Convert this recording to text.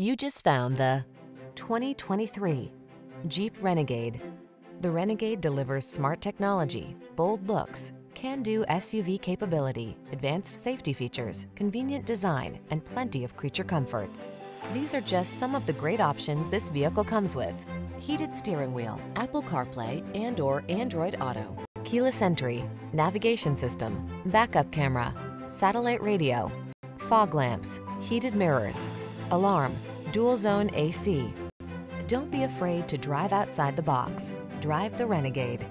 You just found the 2023 Jeep Renegade. The Renegade delivers smart technology, bold looks, can-do SUV capability, advanced safety features, convenient design, and plenty of creature comforts. These are just some of the great options this vehicle comes with. Heated steering wheel, Apple CarPlay and or Android Auto, keyless entry, navigation system, backup camera, satellite radio, fog lamps, heated mirrors, alarm, dual zone AC. Don't be afraid to drive outside the box. Drive the Renegade.